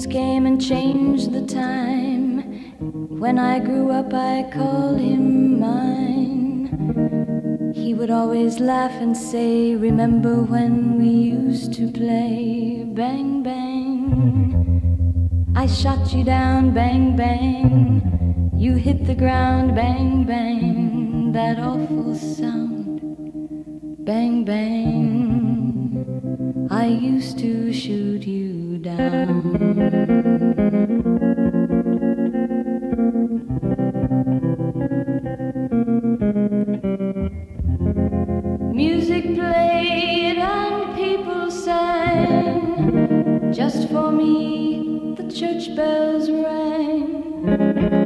Seasons came and changed the time. When I grew up, I called him mine. He would always laugh and say, Remember when we used to play? Bang, bang. I shot you down, bang, bang. You hit the ground, bang, bang. That awful sound, bang, bang. I used to shoot you down. Music played and people sang. Just for me, the church bells rang.